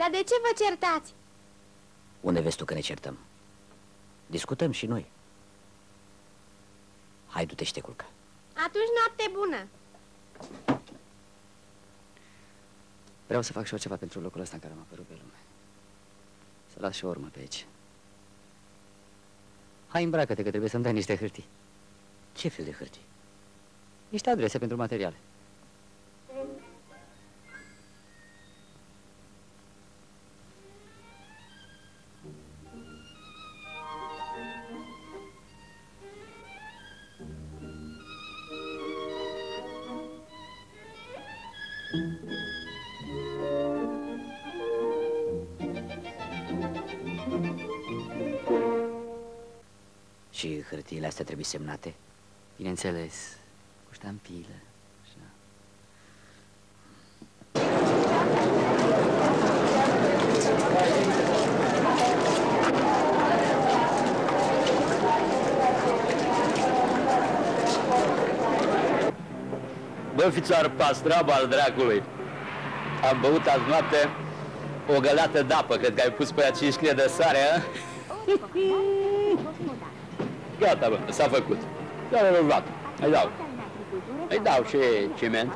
Dar de ce vă certați? Unde vezi tu că ne certăm? Discutăm și noi. Hai, du-te și te culcă. Atunci noapte bună. Vreau să fac și eu ceva pentru locul ăsta în care am apărut pe lume. Să las și o urmă pe aici. Hai, îmbracă-te, că trebuie să-mi dai niște hârtii. Ce fel de hârtii? Niște adrese pentru materiale. Și hârtiile astea trebuie semnate? Bineînțeles, cu ștampilă. Așa. Bă, fițoar pastrab al dracului. Am băut azi noapte o găleată de apă, cred că ai pus pe ea 5 kg de sare, a? Gata, bă, s-a făcut. S-a rezolvat. Îi dau. Îi dau și ciment.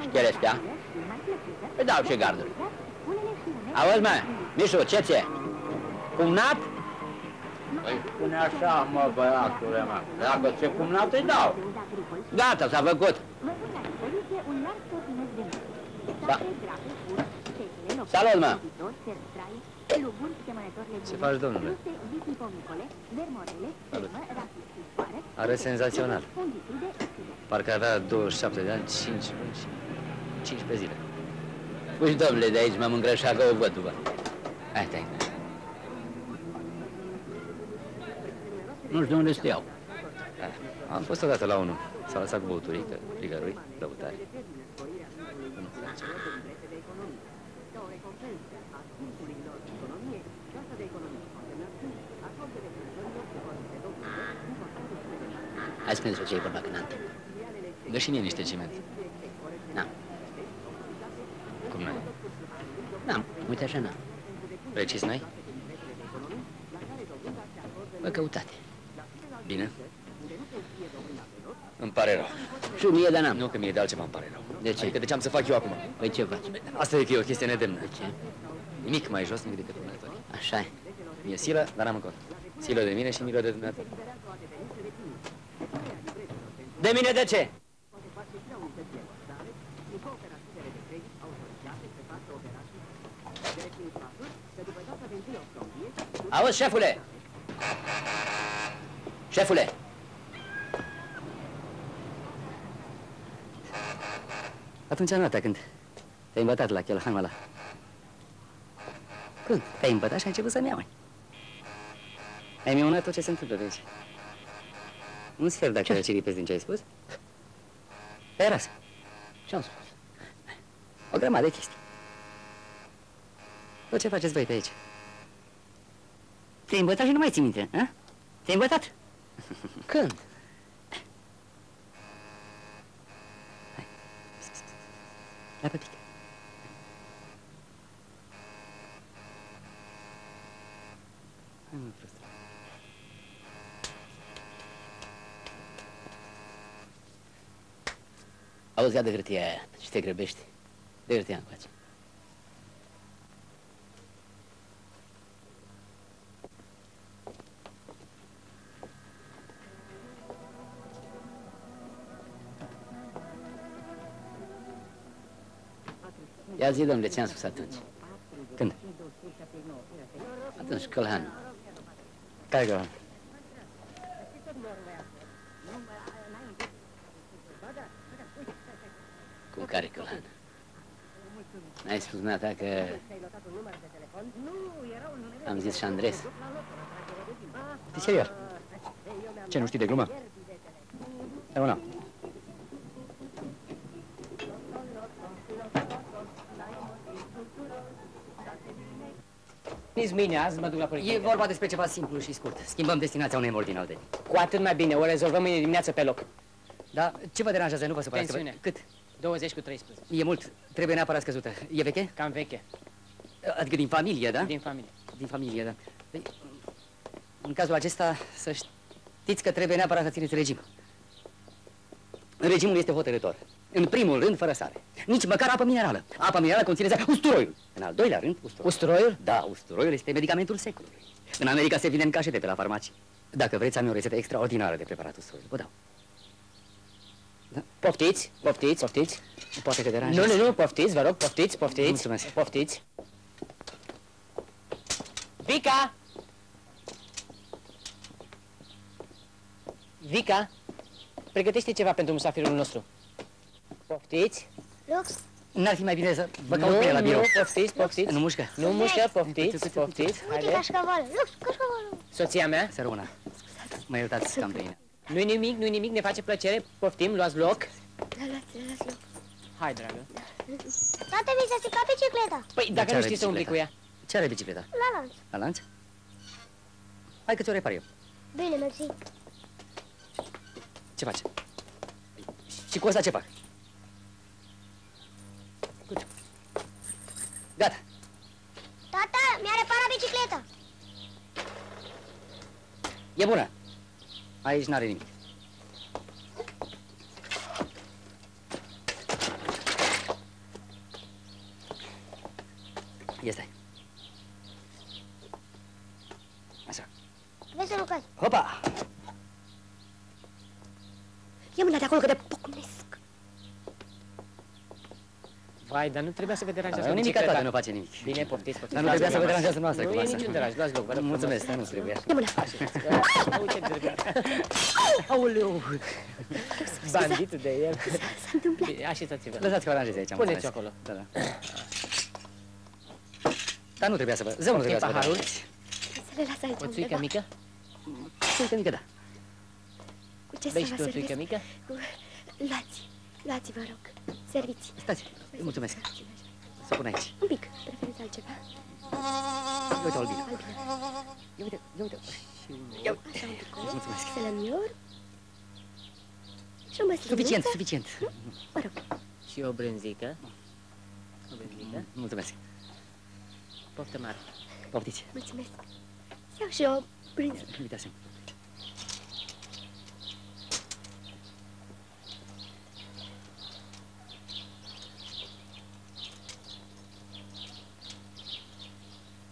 Și cherestea. Îi dau și garduri. Auzi, mă, Mișu, ce ți-e? Cumnat? Păi spune așa, mă, băiatule, mă. Dacă ți-e cumnat, îi dau. Gata, s-a făcut. Da. Salut, mă! Ce faci, domnule? Salut. Are senzațional. Parcă avea 27 de ani, 5 luni și 15 zile. Uși, domnule, de aici m-am îngrășat ca o văduvă. Hai, stai. Nu știu unde stă iau. Ah, Am fost odată la unul. S-a lăsat cu băuturică, frigărui, lăutare. Nu Hai spune despre ce e vorba când am timp. Dă și mie niște ciment. N-am. Cum n-ai? N-am. Uite așa, n-am. Precis n-ai? Bă, căutate. Bine. Îmi pare rău. Și mie, dar n-am. Nu că mie de altceva îmi pare rău. De ce? Adică de ce am să fac eu acum? Păi ce faci? Asta e că e o chestie nedemnă. De ce? Nimic mai jos decât dumneavoastră. Așa e. Mie silă, dar n-am încot. Silă de mine și milă de dumneavoastră. De mine de ce? Auzi, șefule! Șefule! Atunci noaptea când te-ai îmbătat la chelhanul ăla. Când te-ai îmbătat și ai început să-mi iau. Ai minunat tot ce se întâmplă de aici. Un sfert dacă ce ripezi din ce ai spus. Pe rasă. Ce-am spus? O grămadă de chestii. Tot ce faceți voi pe aici. Te-ai îmbătat și nu mai ții minte, a? Te-ai îmbătat? Când? La păpică. Hai mă, Auzi, ia de hârtia aia și te grăbești. De hârtia încoace. Ia zi, domnule, ce am spus atunci? Când? Atunci, Călhan. Care că? Cum care Călhan? N-ai spus dumneata că... Am zis și Andres. E serios. Ce, nu știi de glumă? E una. Nici mâine, azi mă duc la E poliție. vorba despre ceva simplu și scurt. Schimbăm destinația unei morți din Aldeni. Cu atât mai bine, o rezolvăm mâine dimineață pe loc. Da, ce vă deranjează? Nu vă supărați. că vă- Pensiune. Cât? 20 cu 13. E mult. Trebuie neapărat scăzută. E veche? Cam veche. Adică din familie, da? Din familie. Din familie, da. Păi, în cazul acesta, să știți că trebuie neapărat să țineți regim. Regimul este hotărător. În primul rând, fără sare. Nici măcar apă minerală. Apa minerală conține usturoiul. În al doilea rând, usturoiul. Usturoiul? Da, usturoiul este medicamentul secolului. În America se vinde în cașete pe la farmacii. Dacă vreți, am o rețetă extraordinară de preparat usturoiul. Vă dau. Poftiți, poftiți, poftiți. Poate că deranjează. Nu, nu, nu, poftiți, vă rog, poftiți, poftiți. Mulțumesc. Poftiți. Vica! Vica, pregătește ceva pentru musafirul nostru. Poftiți? Lux, N-ar fi mai bine să vă caut nu, pe el la birou. nu, poftiți, poftiți. Nu mușcă. Nu mușcă, poftiți, poftiți. uite Haide. cașcavalul. Lux, cașcavalul. Soția mea, Să rămână. Mă iertați cam de mine. Nu-i nimic, nu-i nimic, ne face plăcere. Poftim, luați loc. Da, lasă, lasă loc. Hai, dragă. Tată, mi s-a stricat bicicleta. Păi, ce dacă nu are știți să umbli cu bicicleta? ea. Ce are bicicleta? La lanț. La lanț? Hai că ți-o repar eu. Bine, mersi. Ce faci? Și cu asta ce fac? Gut. Gata. Tata, mi-a reparat bicicleta. E bună. Aici n-are nimic. Este. Așa. Vezi să lucrezi. Hopa! Ia mâna de acolo că de Vai, dar nu trebuia să vă deranjați Nu cu nimic bicicleta. toate, nu face nimic. Bine, poftiți, poftiți. Dar nu trebuia să vă Luați deranjați noastră Nu cu e asta. niciun deranj, luați loc, vă rog frumos. Mulțumesc, dar nu trebuie. Ia mâna. Uite, drăgă. Aoleu! Banditul de el. S-a întâmplat. Bine, Așezați-vă. Lăsați că aranjez aici, Puneți-o mulțumesc. acolo. Da, da. Dar nu trebuia să vă... Zău nu trebuia să vă paharul. deranjez. Să le las aici O țuică undeva. mică? Țuică mică, da. Cu ce Bei să și vă tu o țuică servesc? mică? Luați. Luați, vă rog. Serviți. Stați, mulțumesc. Să pun aici. Un pic. Preferiți altceva? Ia uite, albină. Ia uite, ia uite. Ia uite. Așa un pic. Mulțumesc. Selămior. Și o măslinuță. Suficient, suficient. Mă rog. Și o brânzică. O brânzică. Mulțumesc. Poftă mare. Poftiți. Mulțumesc. Iau și o brânză. Uitați-mi.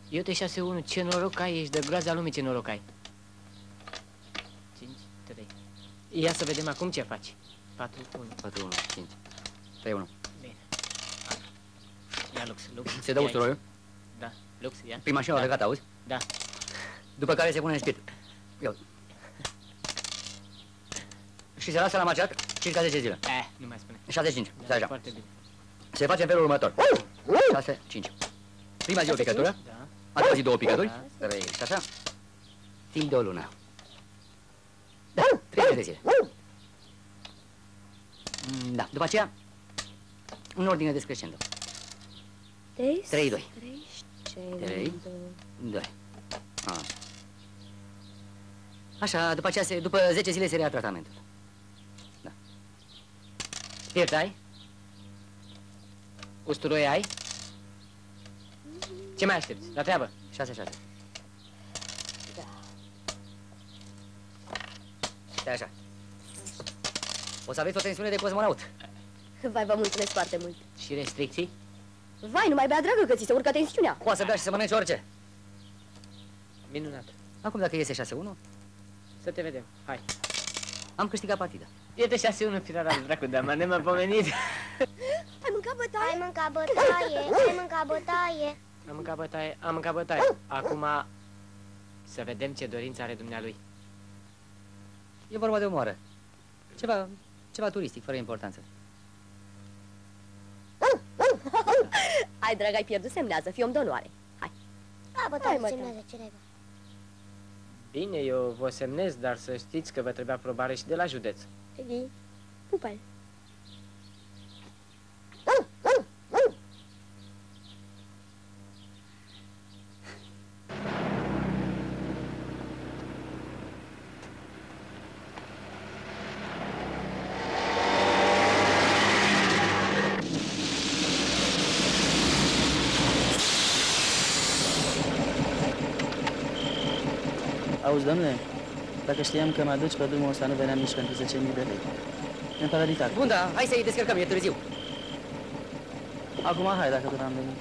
Eu te 6-1, ce noroc ai, ești de groaza lumii, ce noroc ai. 5, 3. Ia să vedem acum ce faci. 4, 1. 4, 1, 5. 3, 1. Bine. Ia Lux, Lux. Se dă ia usturoiul. aici. Da, Lux, ia. Prima și o da. legat, auzi? Da. După care se pune în spirit. Ia uite. Și se lasă la maceac circa 10 zile. Eh, nu mai spune. 65. Da, Stai așa. Foarte bine. Se face în felul următor. 6, 5. Prima zi o picătură, Da. A doua zi două picături, Da. trei și așa, timp de o lună. Da, 30 de zile. Mm, Da, după aceea, în ordine descrescendo. Trei. 3, 2. Trei. Trei. 2. A. Așa, după aceea, se, după 10 zile se reia tratamentul. Da. Spirit ai? Usturoi ai? Ce mai aștepți? La treabă. 6, 6. Stai așa. O să aveți o tensiune de cosmonaut. Vai, vă mulțumesc foarte mult. Și restricții? Vai, nu mai bea, dragă, că ți se urcă tensiunea. Poate să bea și să mănânci orice. Minunat. Acum dacă iese 6-1, Să te vedem. Hai. am câștigat partida. E de 6-1 firara al dracu, dar m-a nemai pomenit. Ai mâncat bătaie? Ai mâncat bătaie, ai mâncat bătaie. Am mâncat bătaie, am mâncat bătaie. Acum să vedem ce dorință are dumnealui. E vorba de omoară. Ceva, ceva turistic, fără importanță. Hai, dragă, ai pierdut semnează, fi om de onoare. Hai. Da, Hai, bătaie, mă, semnează ce naiba. Bine, eu vă semnez, dar să știți că vă trebuie aprobare și de la județ. Ei, pupă-l. Auzi, domnule, dacă știam că mă aduci pe drumul ăsta, nu veneam nici pentru 10.000 de lei. Mi-am paraditat. Bun, da, hai să-i descărcăm, e târziu. Acum hai, dacă tot am venit.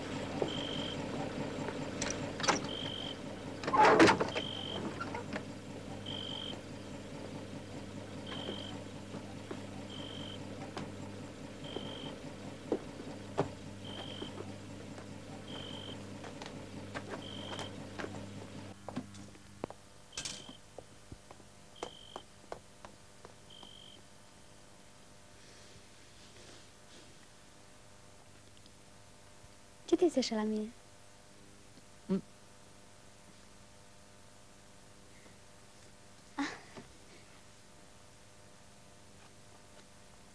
Ce te așa la mine?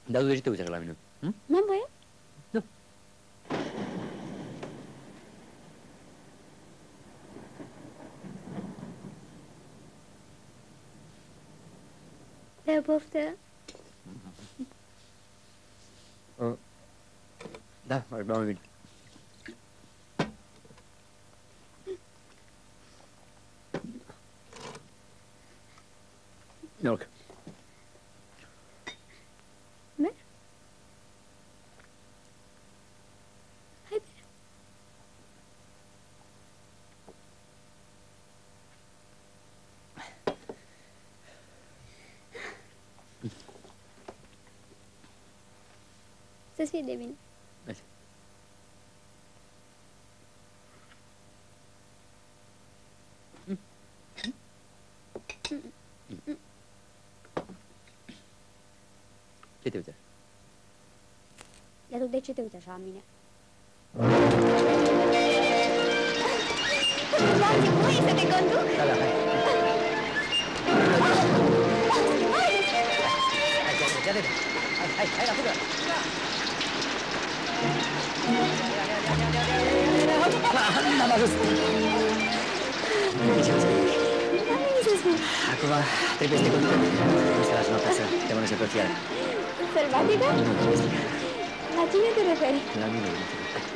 Dar du-te și te uiți așa la mine. Hm? N-am voie? Pe poftă. Da, mai. Merg? Hai bine. Să-ți fie de bine. Mersi. Ce te uiți? Dar tu de ce te uiți așa la mine? Lasă-mi voie să te conduc? Da, da, hai. Hai, ia de Hai, hai, hai la fugă. N-am ajuns. Ce Acum trebuie să te conduc. Nu să lași noaptea să te mănânce pe fiară. Sălbatică? La ¿A quién no.